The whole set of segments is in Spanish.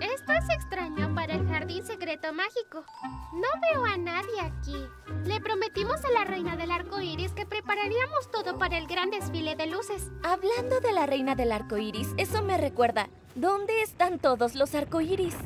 Esto es extraño para el jardín secreto mágico. No veo a nadie aquí. Le prometimos a la reina del arco iris que prepararíamos todo para el gran desfile de luces. Hablando de la reina del arco iris, eso me recuerda. ¿Dónde están todos los arcoíris?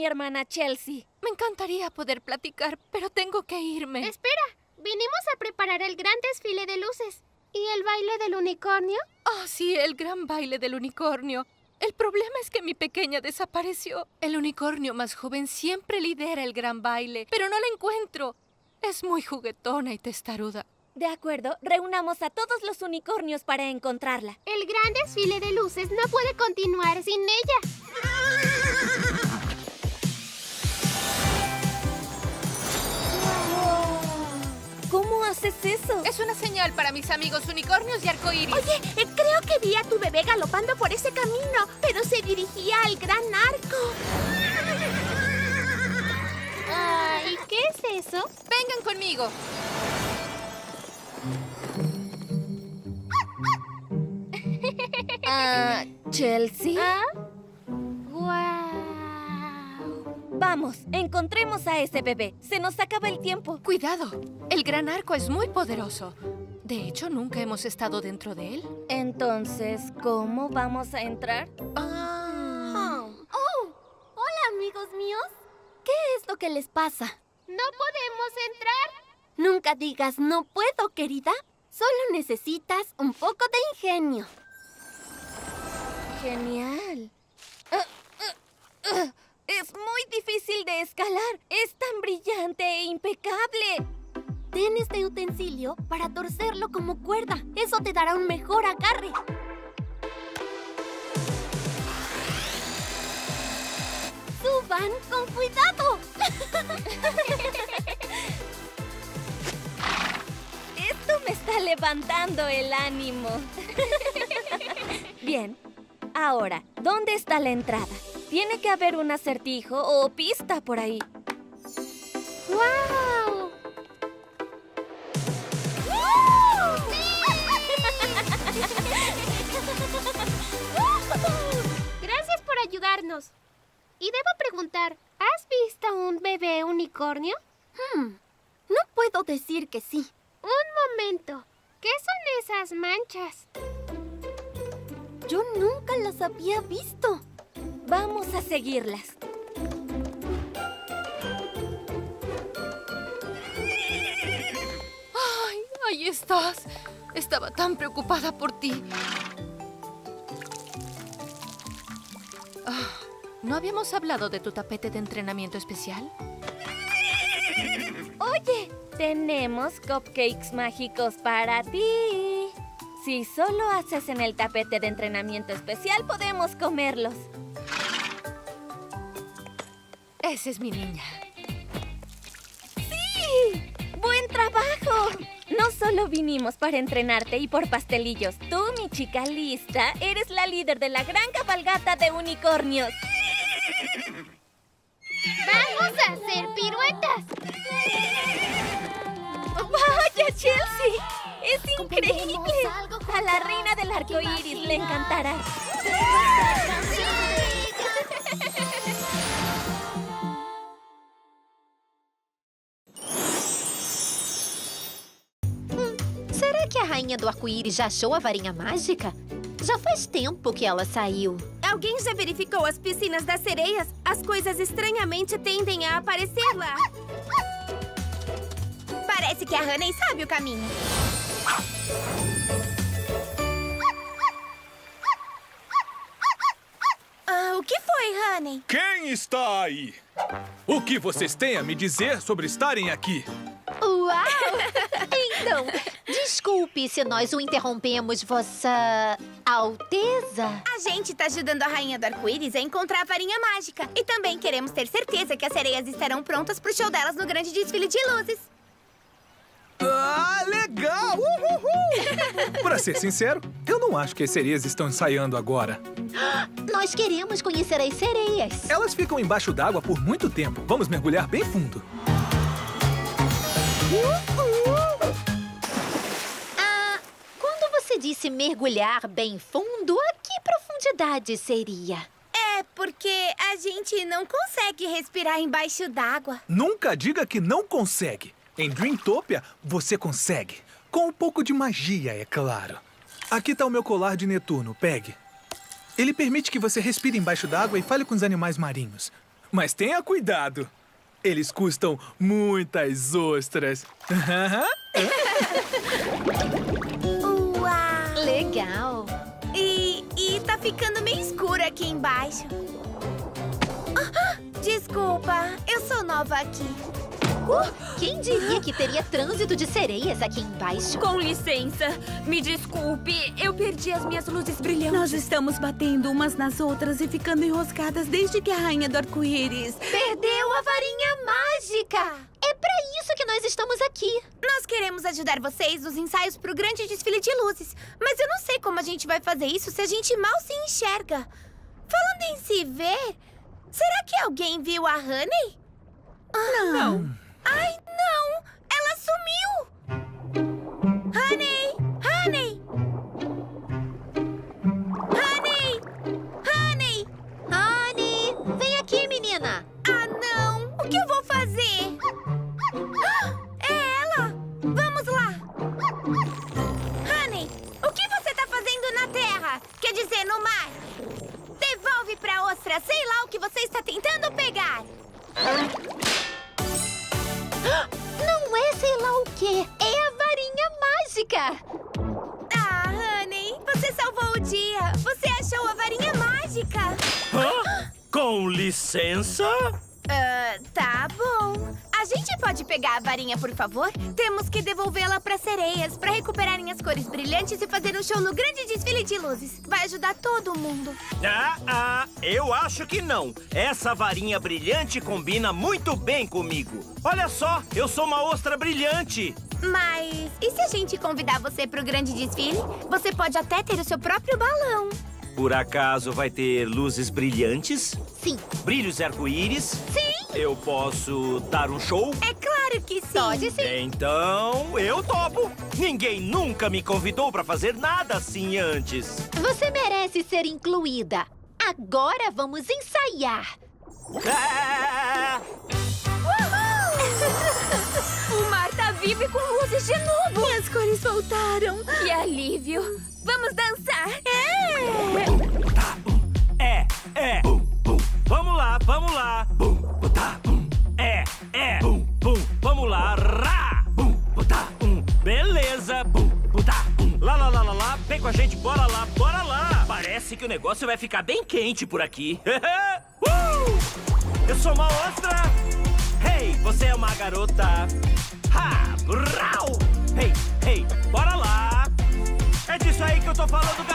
Mi hermana Chelsea. Me encantaría poder platicar, pero tengo que irme. Espera, vinimos a preparar el gran desfile de luces. ¿Y el baile del unicornio? Oh, sí, el gran baile del unicornio. El problema es que mi pequeña desapareció. El unicornio más joven siempre lidera el gran baile, pero no la encuentro. Es muy juguetona y testaruda. De acuerdo, reunamos a todos los unicornios para encontrarla. El gran desfile de luces no puede continuar sin ella. ¿Cómo haces eso? Es una señal para mis amigos unicornios y arcoíris. Oye, eh, creo que vi a tu bebé galopando por ese camino, pero se dirigía al gran arco. Ay, ¿qué es eso? Vengan conmigo. Ah, Chelsea. ¿Ah? ¡Guau! Vamos, encontremos a ese bebé. Se nos acaba el tiempo. Cuidado, el gran arco es muy poderoso. De hecho, nunca hemos estado dentro de él. Entonces, ¿cómo vamos a entrar? Ah. Oh, hola amigos míos. ¿Qué es lo que les pasa? ¡No podemos entrar! Nunca digas no puedo, querida. Solo necesitas un poco de ingenio. Genial. Ah, ah, ah. Es muy difícil de escalar. Es tan brillante e impecable. Ten este utensilio para torcerlo como cuerda. Eso te dará un mejor agarre. ¡Suban con cuidado! Esto me está levantando el ánimo. Bien. Ahora, ¿dónde está la entrada? Tiene que haber un acertijo o pista por ahí. ¡Guau! Gracias por ayudarnos. Y debo preguntar, ¿has visto un bebé unicornio? Hmm, no puedo decir que sí. Un momento. ¿Qué son esas manchas? Yo nunca las había visto. Vamos a seguirlas. ¡Ay! Ahí estás. Estaba tan preocupada por ti. Ah, ¿No habíamos hablado de tu tapete de entrenamiento especial? Oye, tenemos cupcakes mágicos para ti. Si solo haces en el tapete de entrenamiento especial, podemos comerlos. Esa es mi niña. ¡Sí! ¡Buen trabajo! No solo vinimos para entrenarte y por pastelillos. Tú, mi chica lista, eres la líder de la gran cabalgata de unicornios. ¡Vamos a hacer piruetas! ¡Vaya, Chelsea! ¡Es increíble! A la reina del arco iris le encantará. Será que a rainha do arco-íris já achou a varinha mágica? Já faz tempo que ela saiu. Alguém já verificou as piscinas das sereias? As coisas estranhamente tendem a aparecer lá. Parece que a Honey sabe o caminho. Ah, o que foi, Honey? Quem está aí? O que vocês têm a me dizer sobre estarem aqui? Uau! Então, desculpe se nós o interrompemos, Vossa Alteza. A gente tá ajudando a Rainha do Arco-Íris a encontrar a varinha mágica. E também queremos ter certeza que as sereias estarão prontas pro show delas no grande desfile de luzes. Ah, legal! Uhul! Pra ser sincero, eu não acho que as sereias estão ensaiando agora. Nós queremos conhecer as sereias. Elas ficam embaixo d'água por muito tempo. Vamos mergulhar bem fundo. Ah, disse mergulhar bem fundo, a que profundidade seria? É porque a gente não consegue respirar embaixo d'água. Nunca diga que não consegue. Em Dreamtopia, você consegue. Com um pouco de magia, é claro. Aqui tá o meu colar de Netuno, pegue. Ele permite que você respire embaixo d'água e fale com os animais marinhos. Mas tenha cuidado. Eles custam muitas ostras. Legal. E, e tá ficando meio escuro aqui embaixo. Ah, desculpa, eu sou nova aqui. Quem diria que teria trânsito de sereias aqui embaixo? Com licença, me desculpe, eu perdi as minhas luzes brilhantes. Nós estamos batendo umas nas outras e ficando enroscadas desde que a rainha do arco-íris. Perdeu a varinha mágica! Que nós estamos aqui. Nós queremos ajudar vocês nos ensaios pro grande desfile de luzes. Mas eu não sei como a gente vai fazer isso se a gente mal se enxerga. Falando em se ver, será que alguém viu a Honey? Não. Ai, você salvou o dia! Você achou a varinha mágica! Hã? Com licença? Ah, tá bom. A gente pode pegar a varinha, por favor? Temos que devolvê-la para sereias, para recuperarem as cores brilhantes e fazer um show no grande desfile de luzes. Vai ajudar todo mundo. Ah, ah, eu acho que não. Essa varinha brilhante combina muito bem comigo. Olha só, eu sou uma ostra brilhante. Mas e se a gente convidar você para o grande desfile? Você pode até ter o seu próprio balão. Por acaso vai ter luzes brilhantes? Sim. Brilhos arco-íris? Sim, Eu posso dar um show? é claro que sim. Pode sim. Então, eu topo. Ninguém nunca me convidou pra fazer nada assim antes. Você merece ser incluída. Agora vamos ensaiar. Ah! Mar tá vivo e com luzes de novo. E as cores voltaram. Que alívio. Vamos dançar. É, é. Vamos lá, vamos lá. É, é. Vamos lá. Rá. Beleza. Lá, lá, lá, lá, lá. Vem com a gente, bora lá, bora lá. Parece que o negócio vai ficar bem quente por aqui. Uh! Eu sou uma ostra. Hey, você é uma garota. Ha! Brau! Hey, hey, bora lá. É disso aí que eu tô falando.